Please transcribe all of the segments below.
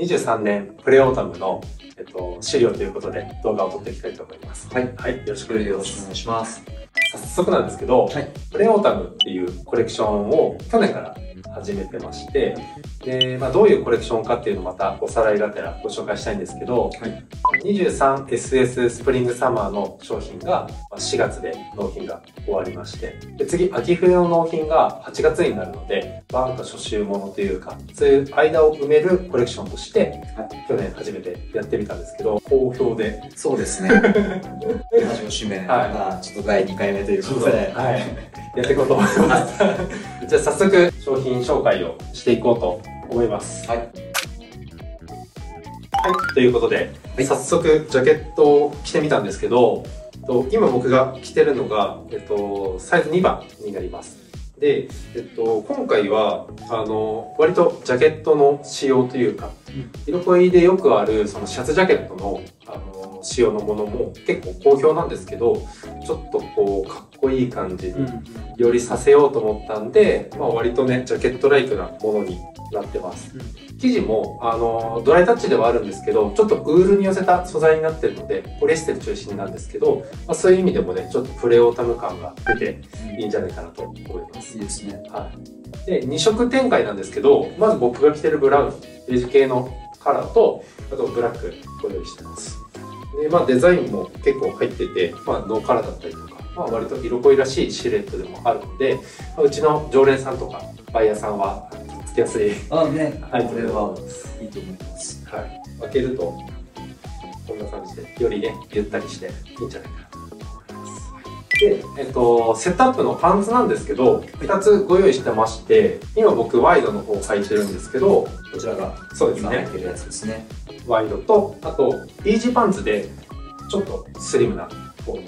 23年プレオータムの、えっと、資料ということで動画を撮っていきたいと思います。はい。はい、よろしくお願いします。早速なんですけど、はいプレオータムっていうコレクションを去年から始めてまして、で、まあ、どういうコレクションかっていうのをまたおさらいがてらご紹介したいんですけど、はい。23SS スプリングサマーの商品がまあ4月で納品が終わりまして、で次、秋冬の納品が8月になるので、バーンと初秋物というか、そういう間を埋めるコレクションとして、去年初めてやってみたんですけど、好評で、そうですね。ラジオ締めはいがちょっと第2回目ということで。はい。やっていこうと思います。じゃあ早速商品紹介をしていこうと思います。はい。はい。ということで、はい早速ジャケットを着てみたんですけど、と今僕が着てるのが、えっと、サイズ2番になります。で、えっと、今回は、あの、割とジャケットの仕様というか、色恋でよくあるそのシャツジャケットの、あの、仕様のものも結構好評なんですけど、ちょっとこう、かっこいい感じによりさせようと思ったんで、まあ、割とねジャケットライクなものになってます、生地もあのドライタッチではあるんですけどちょっとウールに寄せた素材になってるのでポリエステル中心なんですけど、まあ、そういう意味でもねちょっとプレオータム感が出ていいんじゃないかなと思います。いいですね。はい、で2色展開なんですけどまず僕が着てるブラウンベージュ系のカラーとあとブラックご用意してますで、まあ、デザインも結構入ってて、まあ、ノーカラーだったりとか、まあ、割と色濃いらしいシルエットでもあるので、まあ、うちの常連さんとかバイヤーさんはつけやすい、あ、ね。はいこれはいいと思います。はい、開けるとこんな感じでよりねゆったりしていいんじゃないかなで、えっと、セットアップのパンツなんですけど2つご用意してまして今僕ワイドの方を履いてるんですけどこちらがそうですね今入ってるやつですね。ワイドとあとイージーパンツでちょっとスリムな方の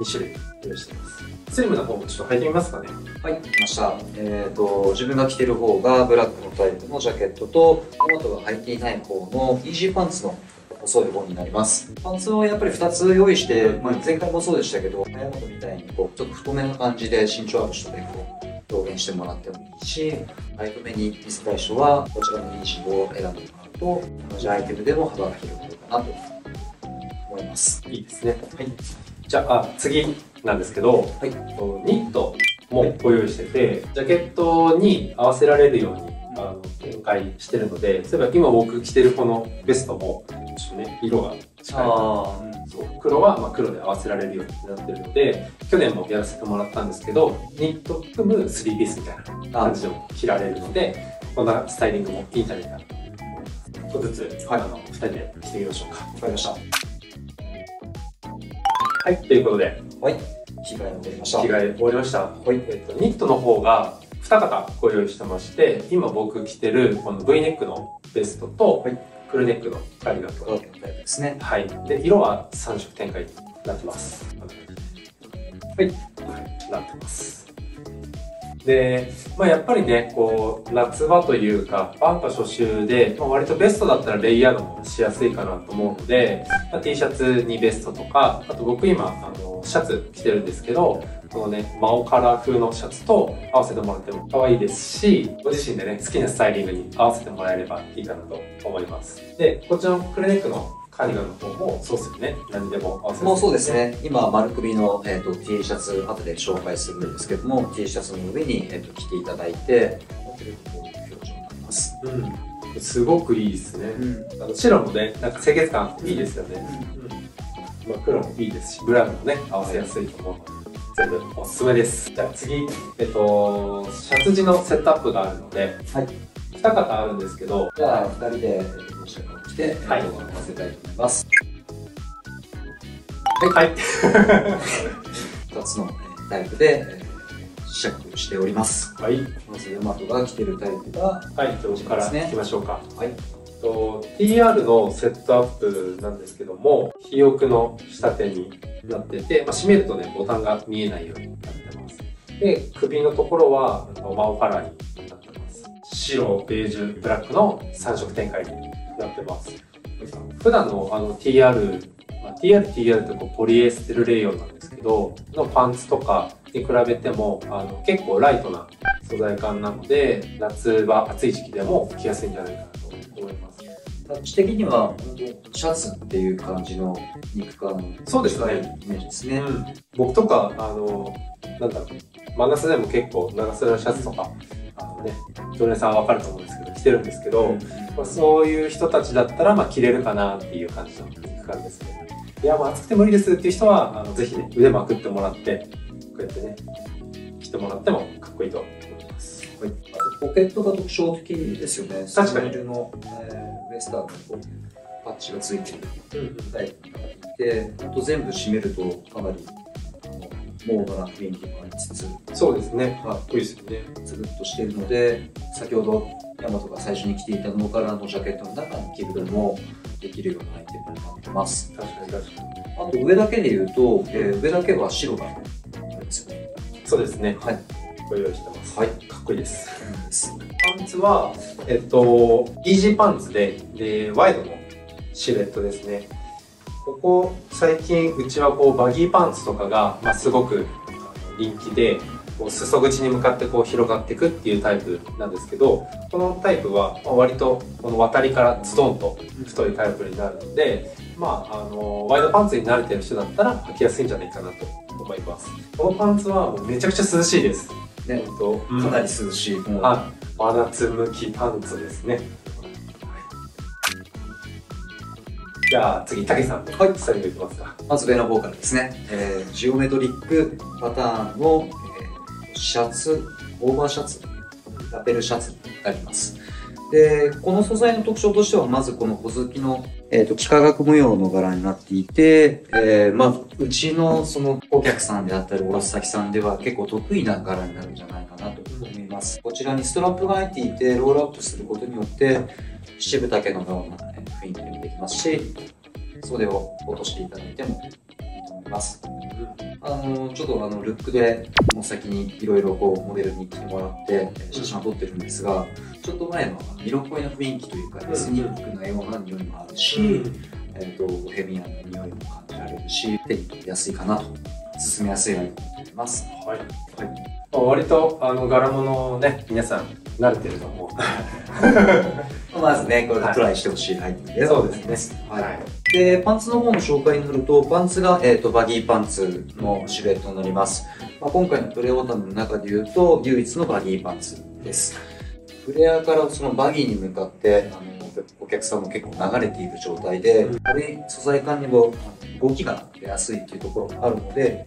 2種類用意してますスリムな方もちょっと履いてみますかねはい、来ました。えっ、と、自分が着てる方がブラックのタイプのジャケットと、トマトが履いていない方のイージーパンツの細い方になります。パンツをやっぱり2つ用意して、まあ、前回もそうでしたけど、早本みたいにこう、ちょっと太めな感じで身長アップしたベックを表現してもらってもいいし、ライト目に見せたい人は、こちらのイージーを選んでもらうと、同じアイテムでも幅が広がるかなと思います。いいですねはいじゃああ次なんですけど、はいとニットもご用意しててジャケットに合わせられるようにあの展開してるので例えば今僕着てるこのベストもちょっとね色が近いあそう黒はまあ黒で合わせられるようになってるので去年もやらせてもらったんですけどニット含む3ピースみたいな感じでも着られるのでこんなスタイリングもいいんじゃないかなと思います。ちょっとずつ、はい。あの2人で着てみましょうか。わかりました。はいということで。はい、着替えが終わりました。着替え終わりました、はい。えっと、ニットの方が2型ご用意してまして今僕着てるこの V ネックのベストと、はいフルネックのカーディガンとですね。はい。で、色は3色展開になってます。はい。はい、なってます。で、まあやっぱりね、こう、夏場というか、バンパ初秋で、まあ、割とベストだったらレイヤードもしやすいかなと思うので、まあ、T シャツにベストとか、あと僕今、あの、シャツ着てるんですけど、このね、マオカラー風のシャツと合わせてもらっても可愛いですし、ご自身でね、好きなスタイリングに合わせてもらえればいいかなと思います。で、こっちのクルネックのカーディガンの方もそうですよね。何でも合わせてもうそうですね。今、丸首の、えー、と T シャツ、後で紹介するんですけども、T シャツの上に、えー、と着ていただいて、こういう表情になります。うん。すごくいいですね。うん。あの白もね、なんか清潔感いいですよね。うん。まあ、黒もいいですし、ブラウンもね、合わせやすいと思うので、全部おすすめです。じゃあ次、えっと、シャツ地のセットアップがあるので、はい。2型あるんですけど、じゃあ、二人で、えーとどちらかを着て、はい動画を合わせたいと思います。はい。二つの、えータイプで、えー試着しております。はい。まず、ヤマトが着てるタイプが、はい、じゃあ僕からそうですねいきましょうか。はい。と TR のセットアップなんですけども、肥沃の仕立てになってて、まあ、閉めるとね、ボタンが見えないようになってます。で、首のところは、あのマオカラーになってます。白、ベージュ、ブラックの3色展開になってます。普段のあの TR、まあ、TR、TR ってこうポリエステルレイヨンなんですけど、のパンツとかに比べても、あの結構ライトな素材感なので、夏場暑い時期でも着やすいんじゃないかな思います。タッチ的には、シャツっていう感じの肉感そうですねイメージですね。うん、僕とか、あの、なんだろう、真夏でも結構長袖のシャツとか、あのね、常連さんはわかると思うんですけど、着てるんですけど、まあ、そういう人たちだったら、まあ、着れるかなっていう感じの肉感ですね。いや、もう暑くて無理ですっていう人は、あのぜひね、腕まくってもらって、こうやってね、着てもらってもかっこいいと思います。はい、ポケットが特徴的ですよね。確かにの、えーウエスタンのこうパッチがついてるうんタイプになっていて、ほんと全部締めるとかなりあのモードな雰囲気もありつつ、そうですね。はかっこいいですよね。い、つるっとしているので、先ほどヤマトが最初に着ていたノーカラーのジャケットの中に着ることもできるようなアイテムになってます。確かに確かに。あと上だけで言うと、えー上だけは白がですよね。そうですね。はい。ご用意してます。はい。かっこいいです。パンツは、えっと、イージーパンツで、で、ワイドのシルエットですね。ここ、最近、うちはこう、バギーパンツとかが、まあ、すごく人気で、こう裾口に向かってこう広がっていくっていうタイプなんですけど、このタイプは、まあ割と、この渡りからズドンと太いタイプになるので、まあ、あの、ワイドパンツに慣れてる人だったら履きやすいんじゃないかなと思います。このパンツはもうめちゃくちゃ涼しいです。ね、本当かなり涼しい。もうはい、真夏向きパンツですね。じゃあ次、たけさんのはいスタイルいきますか。まず上の方からですね、えージオメトリックパターンの、えーシャツ、オーバーシャツ、ラペルシャツになります。で、この素材の特徴としては、まずこの小突きの、えーと、幾何学模様の柄になっていて、えーまあ、うちのそのお客さんであったり、卸先さんでは結構得意な柄になるんじゃないかなと思います。こちらにストラップが入っていて、ロールアップすることによって、七分丈のような、雰囲気にもできますし、袖を落としていただいてもと思います。あの、ちょっとあの、ルックで、もう先にいろいろこう、モデルに来てもらって、えー写真を撮ってるんですが、ちょっと前の色っぽいの雰囲気というか、エスニックなような匂いもあるし、えっ、と、ヘミアの匂いも感じられるし、手に取りやすいかなと、進めやすいアイテムになります。はい。はい。まあ、割と、あの、柄物をね、皆さん慣れてると思う。まずね、これはいトライしてほしいアイテムです。そうですね。はい。で、パンツの方の紹介になると、パンツが、えっ、と、バギーパンツのシルエットになります。まあ、今回のプレオータムの中で言うと、唯一のバギーパンツです。フレアからそのバギーに向かって、あの、お客さんも結構流れている状態で、うん素材感にも動きが出やすいというところがあるので、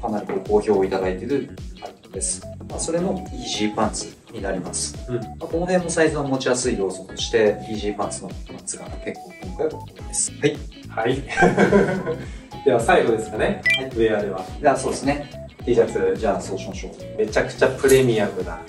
かなりご好評をいただいているアイテムです。まあ、それのイージーパンツになります。うん。まあ、この辺もサイズは持ちやすい要素として、イージーパンツのパンツが結構今回は多いです。はい。はい。では最後ですかね。はいウェアでは。じゃあそうですね。T シャツ、じゃあそうしましょう。めちゃくちゃプレミアムな、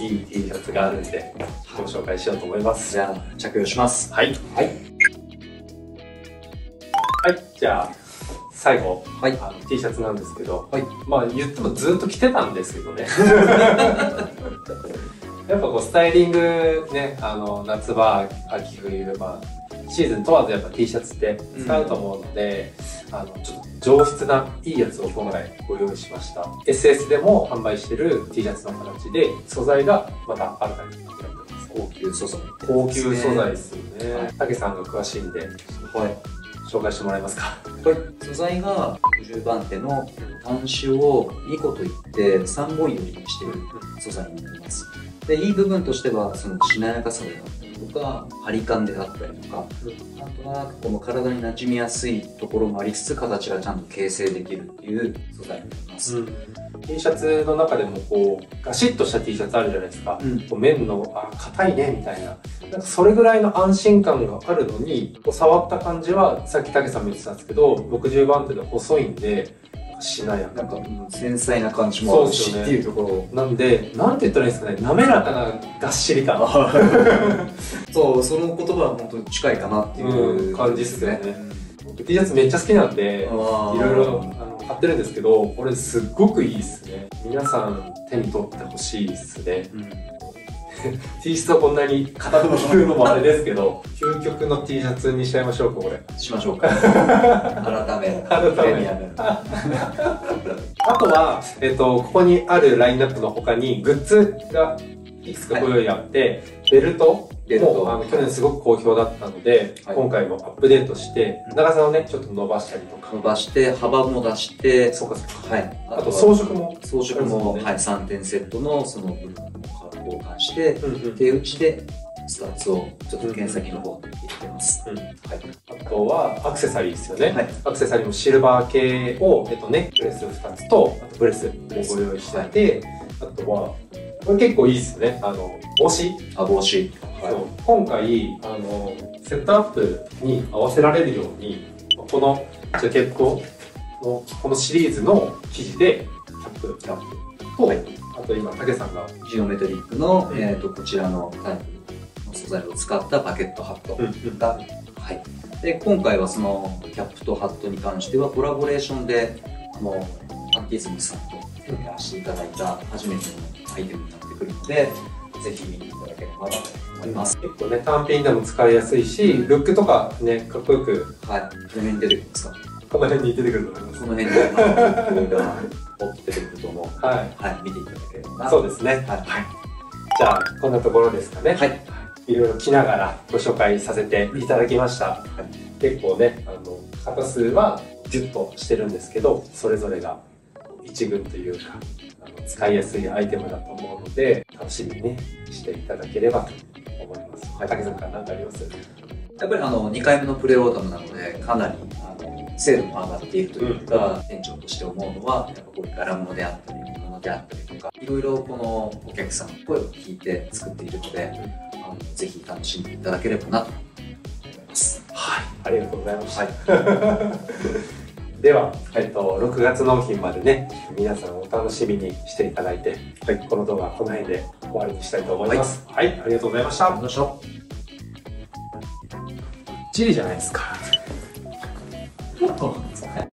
いい T シャツがあるんで、ご紹介しようと思います。じゃあ着用します。はい。はい。はい。じゃあ、最後、はい。あの T シャツなんですけど、はいまあ言ってもずっと着てたんですけどね。やっぱこうスタイリングね、あの夏場、秋冬、まあシーズン問わずやっぱ T シャツって使うと思うので、あのちょっと上質ないいやつを今回ご用意しました。SS でも販売してる T シャツの形で、素材がまた新たになってます。高級素材。高級素材ですよはね。たけさんが詳しいんで、はい。紹介してもらえますか？はい。素材が60番手の端子を2個といって3本よりにしている素材になります。で、いい部分としては、そのしなやかさであっとか、張り感であったりとか、なんとなくこの体に馴染みやすいところもありつつ、形がちゃんと形成できるっていう素材になります。T シャツの中でもこうガシッとした T シャツあるじゃないですか、うん。こう面のあ硬いねみたいな。なんかそれぐらいの安心感があるのにこう触った感じはさっき武さんも言ってたんですけど60番手で細いんでしなやかなんか、うん繊細な感じもあるし、ねっていうところ。なんでなんて言ったらいいんですかね。滑らかながっしり感そう、その言葉は本当に近いかなっていう、うん感じっすよね。僕 T シャツめっちゃ好きなんでいいろいろ買ってるんですけどこれすっごくいいですね。皆さん手に取ってほしいですね。うん T シャツをこんなに語るのもあれですけど、究極の T シャツにしちゃいましょうか、これ。しましょうか。改め、改め。あとは、えっ、と、ここにあるラインナップの他にグッズがいくつかご用意あって、ベルト。ベルト。もあの去年すごく好評だったので、はい。今回もアップデートしてうん。長さをねちょっと伸ばしたりとか。伸ばして、幅も出して、そうかそうか。はい。あとは装飾も、装飾も、ねはい、3点セットのその部分を交換して、うんうん。手打ちでスタッズをちょっと剣先の方に入れてます。うん。はい。あとはアクセサリーですよね、はい。アクセサリーもシルバー系を、えっと、ネックレス2つとあとブレス。もご用意していて、あとはこれ結構いいですよね。あの帽子。あ、帽子。そう。今回あのセットアップに合わせられるようにこのジャケットのこのシリーズの生地でキャップ。キャッと、はいあと今竹さんが、プ。ジオメトリックの、うんえっ、と、こちらのタイプの素材を使ったバケットハットが、はい。で、今回はそのキャップとハットに関してはコラボレーションで、あの、アンティズムさんとやらせていただいた初めてのアイテムになってくるので、ぜひ見ていただければなと思います。結構ね単品でも使いやすいしルックとかねかっこよくはい。この辺に出てくるんですか？この辺に出てくると思いますこの辺に、あの、僕が追って出てくると思うので、ははい。見ていただければいな。そうですねはい。じゃあこんなところですかねはい。いろいろ着ながらご紹介させていただきました、結構ねあの型数はギュッとしてるんですけどそれぞれが一軍というかあの使いやすいアイテムだと思うので楽しみにねしていただければと思います、はい竹さんから何かありますやっぱりあの2回目のプレオーダムなのでかなりあの精度も上がっているというか、店長として思うのはやっぱこういう柄物であったり小物であったりとかいろいろこのお客さんの声を聞いて作っているので、あのぜひ楽しんでいただければなと思います。はい。ありがとうございました、では、えっと、6月納品までね皆さんお楽しみにしていただいて、はい、この動画はこの辺で終わりにしたいと思います。はい、ありがとうございました。ありがとうございました。チリじゃないですか